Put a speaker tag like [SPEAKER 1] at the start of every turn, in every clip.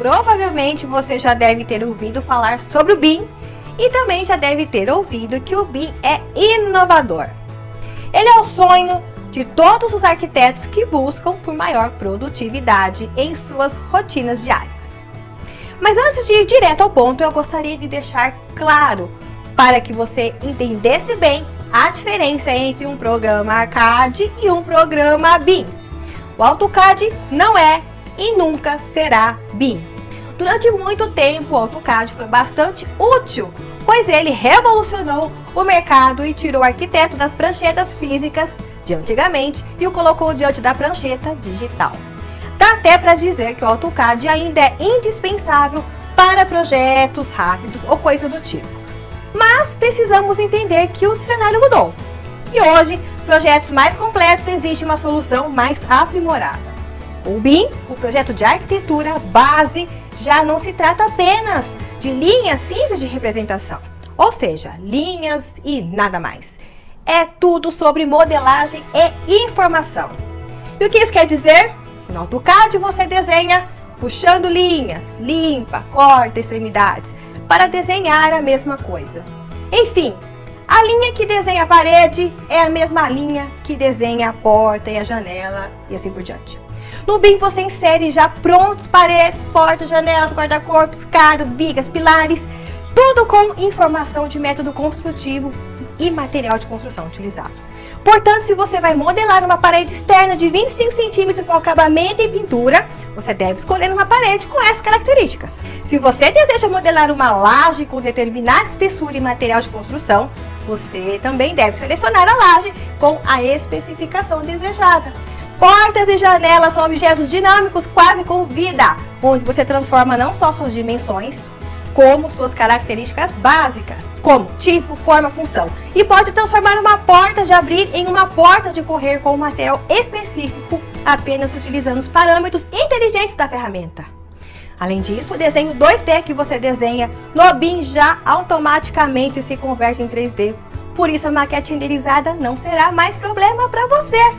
[SPEAKER 1] provavelmente você já deve ter ouvido falar sobre o BIM e também já deve ter ouvido que o BIM é inovador. Ele é o sonho de todos os arquitetos que buscam por maior produtividade em suas rotinas diárias. Mas antes de ir direto ao ponto, eu gostaria de deixar claro para que você entendesse bem a diferença entre um programa CAD e um programa BIM. O AutoCAD não é e nunca será BIM. Durante muito tempo, o AutoCAD foi bastante útil, pois ele revolucionou o mercado e tirou o arquiteto das pranchetas físicas de antigamente e o colocou diante da prancheta digital. Dá até para dizer que o AutoCAD ainda é indispensável para projetos rápidos ou coisa do tipo. Mas precisamos entender que o cenário mudou. E hoje, projetos mais completos existe uma solução mais aprimorada. O BIM, o projeto de arquitetura base, já não se trata apenas de linhas simples de representação, ou seja, linhas e nada mais. É tudo sobre modelagem e informação. E o que isso quer dizer? No AutoCAD você desenha puxando linhas, limpa, corta extremidades, para desenhar a mesma coisa. Enfim, a linha que desenha a parede é a mesma linha que desenha a porta e a janela e assim por diante. No BIM você insere já prontos paredes, portas, janelas, guarda-corpos, escadas, vigas, pilares, tudo com informação de método construtivo e material de construção utilizado. Portanto, se você vai modelar uma parede externa de 25 centímetros com acabamento e pintura, você deve escolher uma parede com essas características. Se você deseja modelar uma laje com determinada espessura e material de construção, você também deve selecionar a laje com a especificação desejada. Portas e janelas são objetos dinâmicos quase com vida, onde você transforma não só suas dimensões, como suas características básicas, como tipo, forma, função. E pode transformar uma porta de abrir em uma porta de correr com um material específico, apenas utilizando os parâmetros inteligentes da ferramenta. Além disso, o desenho 2D que você desenha no BIM já automaticamente se converte em 3D. Por isso, a maquete renderizada não será mais problema para você.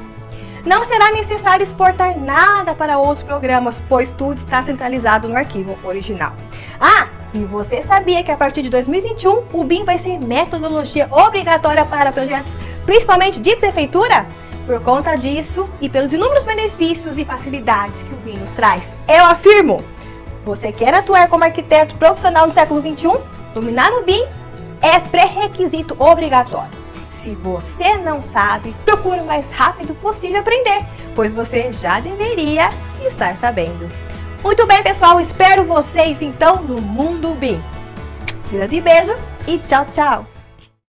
[SPEAKER 1] Não será necessário exportar nada para outros programas, pois tudo está centralizado no arquivo original. Ah, e você sabia que a partir de 2021 o BIM vai ser metodologia obrigatória para projetos, principalmente de prefeitura? Por conta disso e pelos inúmeros benefícios e facilidades que o BIM nos traz, eu afirmo: você quer atuar como arquiteto profissional no século 21? Dominar o BIM é pré-requisito obrigatório. Se você não sabe, procure o mais rápido possível aprender, pois você já deveria estar sabendo. Muito bem, pessoal, espero vocês então no Mundo BIM. Grande beijo e tchau, tchau!